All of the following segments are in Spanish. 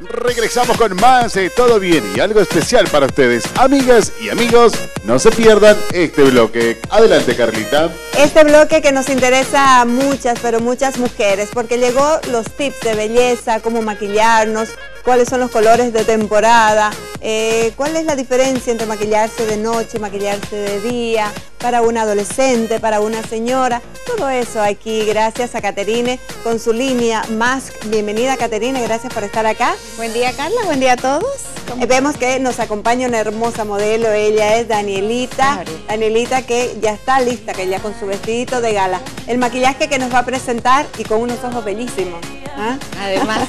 Regresamos con más de Todo Bien y algo especial para ustedes. Amigas y amigos, no se pierdan este bloque. Adelante, Carlita. Este bloque que nos interesa a muchas, pero muchas mujeres, porque llegó los tips de belleza, cómo maquillarnos, cuáles son los colores de temporada, eh, cuál es la diferencia entre maquillarse de noche, maquillarse de día, para una adolescente, para una señora, todo eso aquí, gracias a Caterine con su línea Mask. Bienvenida Caterine, gracias por estar acá. Buen día Carla, buen día a todos. Eh, vemos que nos acompaña una hermosa modelo, ella es Danielita, Danielita que ya está lista, que ya con su vestidito de gala. El maquillaje que nos va a presentar y con unos ojos bellísimos. ¿Ah? Además.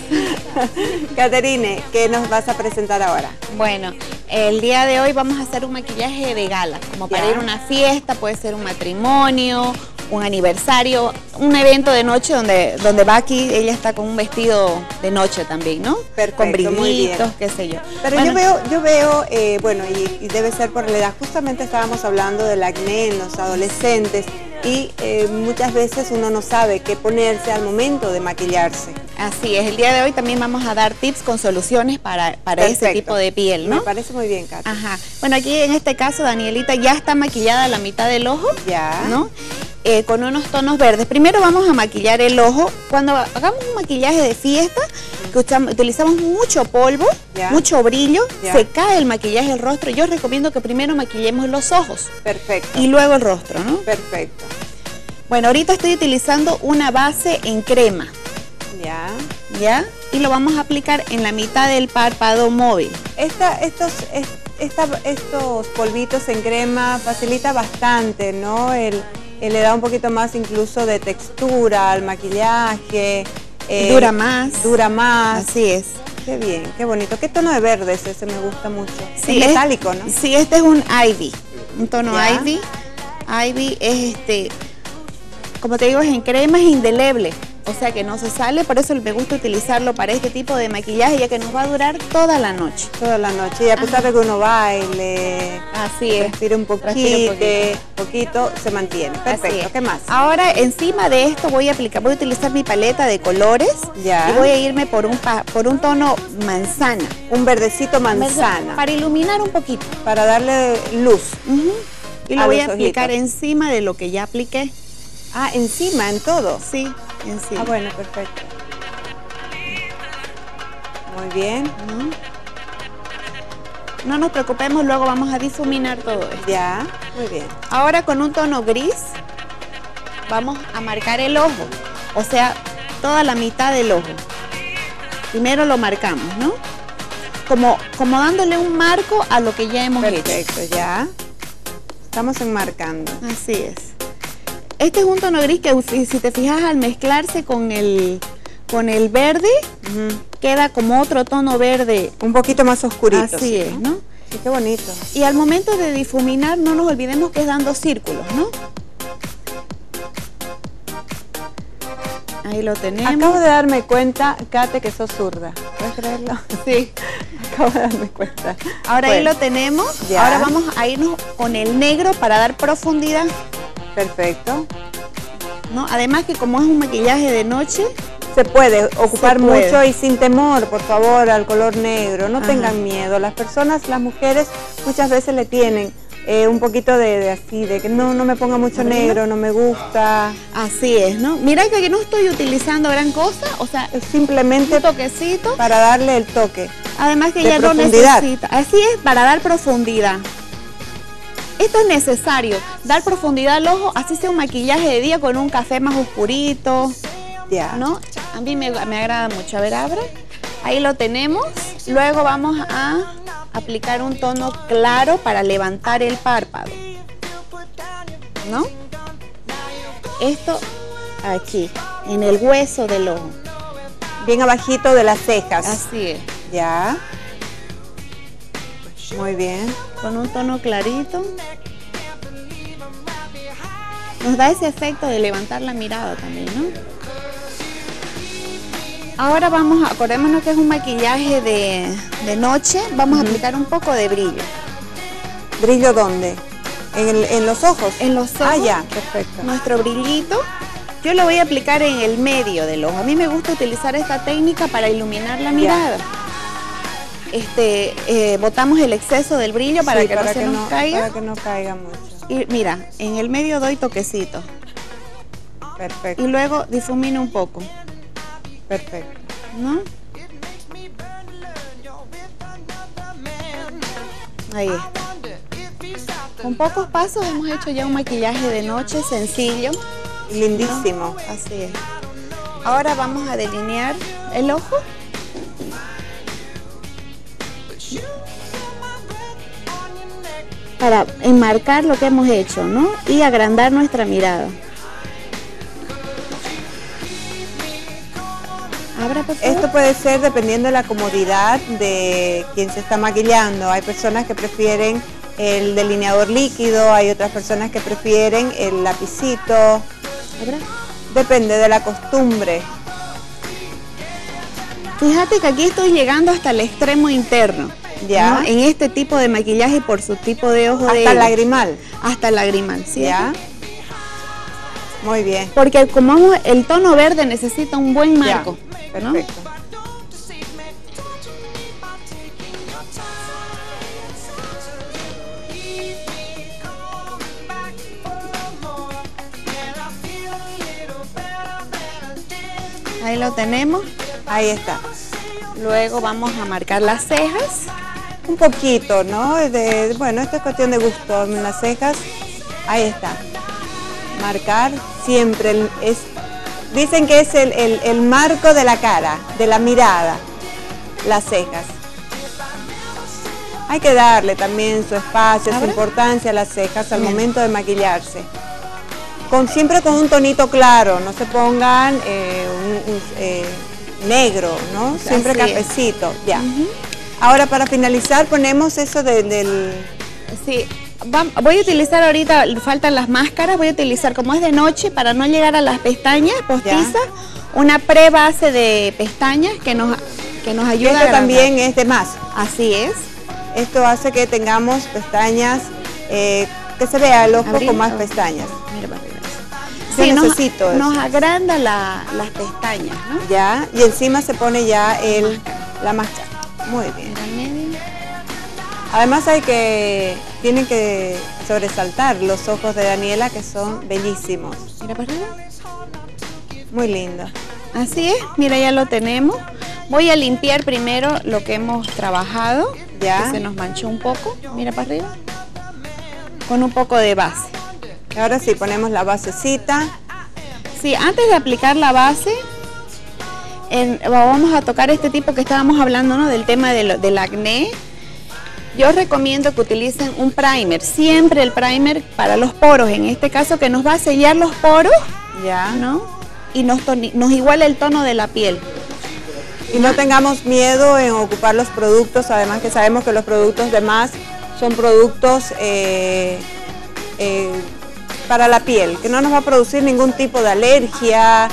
Caterine, ¿qué nos vas a presentar ahora? Bueno, el día de hoy vamos a hacer un maquillaje de gala, como para ir a una fiesta, puede ser un matrimonio, un aniversario, un evento de noche donde, donde va aquí, ella está con un vestido de noche también, ¿no? Perfecto, con brillitos, qué sé yo. Pero yo veo, yo veo eh, bueno, y, debe ser por la edad, justamente estábamos hablando del acné en los adolescentes y eh, muchas veces uno no sabe qué ponerse al momento de maquillarse. Así es, el día de hoy también vamos a dar tips con soluciones para, para ese tipo de piel, ¿no? Me parece muy bien, Katy. Ajá. Bueno, aquí en este caso Danielita ya está maquillada a la mitad del ojo. Ya. ¿No? Eh, con unos tonos verdes. Primero vamos a maquillar el ojo. Cuando hagamos un maquillaje de fiesta, que utilizamos mucho polvo, mucho brillo, se cae el maquillaje del rostro. Yo recomiendo que primero maquillemos los ojos. Perfecto. Y luego el rostro, ¿no? Perfecto. Bueno, ahorita estoy utilizando una base en crema. Ya. ¿Ya? Y lo vamos a aplicar en la mitad del párpado móvil. Esta, estos, estos polvitos en crema facilita bastante, ¿no? El, le da un poquito más incluso de textura al maquillaje. Eh, dura más. Dura más. Así es. Qué bien, qué bonito. ¿Qué tono de verde es ese? Me gusta mucho. Sí, es metálico, ¿no? Sí, este es un ivy. Un tono ivy. Ivy es este, como te digo, es en crema, es indeleble o sea que no se sale, por eso me gusta utilizarlo para este tipo de maquillaje, ya que nos va a durar toda la noche. Toda la noche, y a pesar de que uno baile, así es, respire un poquito, poquito, se mantiene. Perfecto, ¿qué más? Ahora encima de esto voy a aplicar, voy a utilizar mi paleta de colores ya. y voy a irme por un, por un tono manzana. Un verdecito manzana. Para iluminar un poquito. Para darle luz. Y lo voy a aplicar encima de lo que ya apliqué. Ah, encima, en todo. Sí, encima. Ah, bueno, perfecto. Muy bien. No nos preocupemos, luego vamos a difuminar todo esto. Ya, muy bien. Ahora con un tono gris vamos a marcar el ojo, o sea, toda la mitad del ojo. Primero lo marcamos, ¿no? Como, como dándole un marco a lo que ya hemos hecho. Perfecto, ya. Estamos enmarcando. Así es. Este es un tono gris que si te fijas al mezclarse con el, con el verde, queda como otro tono verde. Un poquito más oscurito. Así es, ¿no? Sí, qué bonito. Y al momento de difuminar no nos olvidemos que es dando círculos, ¿no? Ahí lo tenemos. Acabo de darme cuenta, Kate, que sos zurda. ¿Puedes creerlo? Sí. Acabo de darme cuenta. Ahora ahí lo tenemos. Ahora vamos a irnos con el negro para dar profundidad. Perfecto. ¿No? Además que como es un maquillaje de noche, se puede ocupar mucho y sin temor, por favor, al color negro. No tengan miedo. Las personas, las mujeres, muchas veces le tienen eh, un poquito de, así, de que no, no me ponga mucho negro, no me gusta. Así es, ¿no? Mira que no estoy utilizando gran cosa, o sea, es simplemente un toquecito. Para darle el toque. Además que ya no necesita. Así es, para dar profundidad. Esto es necesario, dar profundidad al ojo, así sea un maquillaje de día con un café más oscurito. Ya. ¿No? A mí me, agrada mucho. A ver, abre. Ahí lo tenemos. Luego vamos a aplicar un tono claro para levantar el párpado. ¿No? Esto aquí, en el hueso del ojo. Bien abajito de las cejas. Así es. Ya. Muy bien. Con un tono clarito. Nos da ese efecto de levantar la mirada también, ¿no? Ahora vamos, a, acordémonos que es un maquillaje de, noche, vamos a aplicar un poco de brillo. ¿Brillo dónde? ¿En, los ojos? En los ojos. Ah, ya, perfecto. Nuestro brillito. Yo lo voy a aplicar en el medio del ojo. A mí me gusta utilizar esta técnica para iluminar la mirada. Este, eh, botamos el exceso del brillo para que no se nos caiga. Para que no caiga mucho. Y mira, en el medio doy toquecito. Perfecto. Y luego difumino un poco. Perfecto. ¿No? Ahí está. Con pocos pasos hemos hecho ya un maquillaje de noche sencillo. Lindísimo. Así es. Ahora vamos a delinear el ojo. Para enmarcar lo que hemos hecho, ¿no? Y agrandar nuestra mirada. Esto puede ser dependiendo de la comodidad de quien se está maquillando. Hay personas que prefieren el delineador líquido, hay otras personas que prefieren el lapicito. Depende de la costumbre. Fíjate que aquí estoy llegando hasta el extremo interno. Ya. En este tipo de maquillaje por su tipo de ojo hasta el lagrimal. Hasta lagrimal, ¿sí? Ya. Muy bien. Porque como el tono verde necesita un buen marco. perfecto. Ahí lo tenemos. Ahí está. Luego vamos a marcar las cejas. Un poquito, ¿no? De, bueno, esto es cuestión de gusto. En las cejas, ahí está. Marcar siempre es... Dicen que es el, marco de la cara, de la mirada, las cejas. Hay que darle también su espacio, su importancia a las cejas al momento de maquillarse con, siempre con un tonito claro, no se pongan eh, un, eh, negro, ¿no? Siempre cafecito, ya. Ahora para finalizar ponemos eso del... Sí, voy a utilizar ahorita, faltan las máscaras, voy a utilizar como es de noche para no llegar a las pestañas postizas, una pre-base de pestañas que nos, que nos ayuda Esto también es de más. Así es. Esto hace que tengamos pestañas, eh, que se vea el ojo con más pestañas. Mira, sí, necesito nos, agranda las pestañas, ¿no? Ya, y encima se pone ya el, la máscara. Muy bien. Además hay que, tienen que sobresaltar los ojos de Daniela que son bellísimos. Mira para arriba. Muy lindo. Así es, mira ya lo tenemos. Voy a limpiar primero lo que hemos trabajado, ya. que se nos manchó un poco. Mira para arriba. Con un poco de base. Ahora sí, ponemos la basecita. Sí, antes de aplicar la base, vamos a tocar este tipo que estábamos hablando, ¿no? Del tema del, acné. Yo recomiendo que utilicen un primer, siempre el primer para los poros, en este caso que nos va a sellar los poros, ya, ¿no? Y nos, nos iguala el tono de la piel. Y no tengamos miedo en ocupar los productos, además que sabemos que los productos de más son productos eh, eh, para la piel, que no nos va a producir ningún tipo de alergia,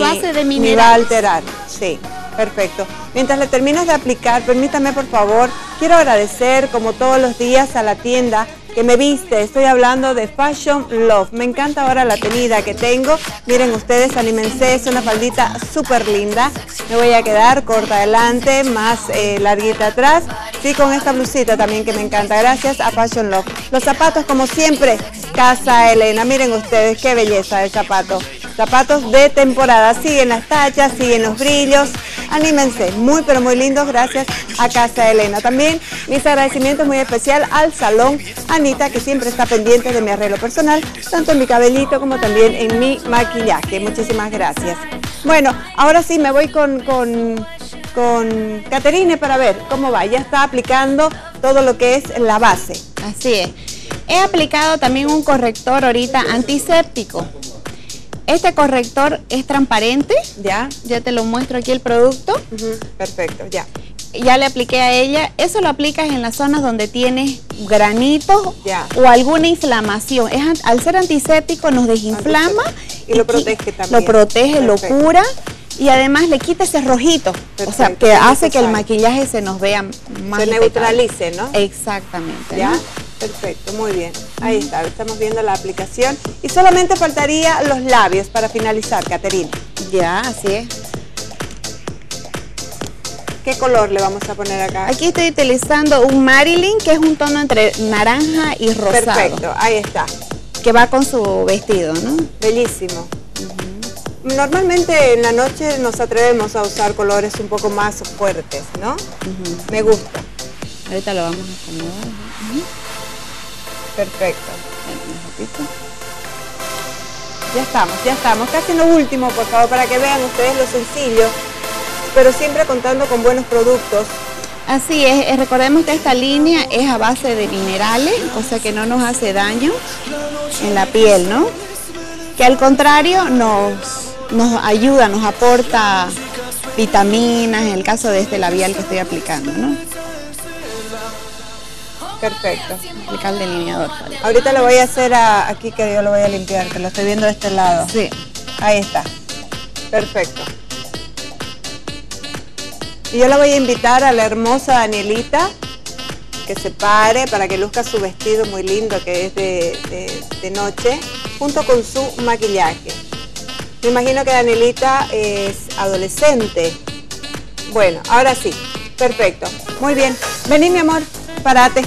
base de ni va a alterar. Sí, perfecto. Mientras le terminas de aplicar, permítame por favor, quiero agradecer como todos los días a la tienda que me viste. Estoy hablando de Fashion Love. Me encanta ahora la tenida que tengo. Miren ustedes, anímense, es una faldita súper linda. Me voy a quedar corta adelante, más eh, larguita atrás. Sí, con esta blusita también que me encanta. Gracias a Fashion Love. Los zapatos, como siempre, Casa Elena. Miren ustedes, qué belleza de zapato. Zapatos de temporada. Siguen las tachas, siguen los brillos. Anímense, muy pero muy lindos. Gracias a Casa Elena. También mis agradecimientos muy especial al Salón Anita, que siempre está pendiente de mi arreglo personal, tanto en mi cabellito como también en mi maquillaje. Muchísimas gracias. Bueno, ahora sí me voy con, con, con Caterine para ver cómo va. Ya está aplicando todo lo que es la base. Así es. He aplicado también un corrector ahorita antiséptico. Este corrector es transparente. Ya. Ya te lo muestro aquí el producto. Perfecto, ya ya le apliqué a ella. Eso lo aplicas en las zonas donde tienes granitos o alguna inflamación. Es, al ser antiséptico nos desinflama. Y, lo protege también. Lo protege, lo cura y además le quita ese rojito. o sea, que hace que el maquillaje se nos vea más Se neutralice, ¿no? Exactamente. ¿Ya? Perfecto, muy bien. Ahí está, estamos viendo la aplicación. Y solamente faltaría los labios para finalizar, Caterina. Ya, así es. ¿Qué color le vamos a poner acá? Aquí estoy utilizando un Marilyn, que es un tono entre naranja y rosado. Perfecto, ahí está. Que va con su vestido, ¿no? Bellísimo. Normalmente en la noche nos atrevemos a usar colores un poco más fuertes, ¿no? Me gusta. Ahorita lo vamos a acomodar. Perfecto. Ya estamos, ya estamos. Casi lo último, por favor, para que vean ustedes lo sencillo, pero siempre contando con buenos productos. Así es, eh, recordemos que esta línea es a base de minerales, o sea que no nos hace daño en la piel, ¿no? Que al contrario nos, nos ayuda, nos aporta vitaminas, en el caso de este labial que estoy aplicando, ¿no? Perfecto. Aplicar el delineador. Ahorita lo voy a hacer aquí que yo lo voy a limpiar, que lo estoy viendo de este lado. Sí. Ahí está. Perfecto. Y yo la voy a invitar a la hermosa Danielita que se pare para que luzca su vestido muy lindo que es de, noche, junto con su maquillaje. Me imagino que Danielita es adolescente. Bueno, ahora sí. Perfecto. Muy bien. Vení, mi amor. Parate.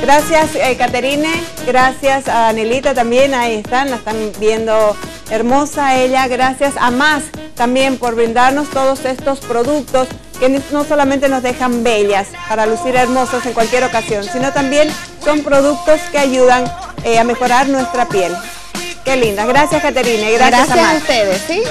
Gracias, eh, Caterine. Gracias a Anelita también. Ahí están, la están viendo hermosa ella. Gracias a Más también por brindarnos todos estos productos que no solamente nos dejan bellas para lucir hermosas en cualquier ocasión, sino también son productos que ayudan eh, a mejorar nuestra piel. Qué linda. Gracias, Caterine. Gracias, Gracias a, ustedes. ¿sí?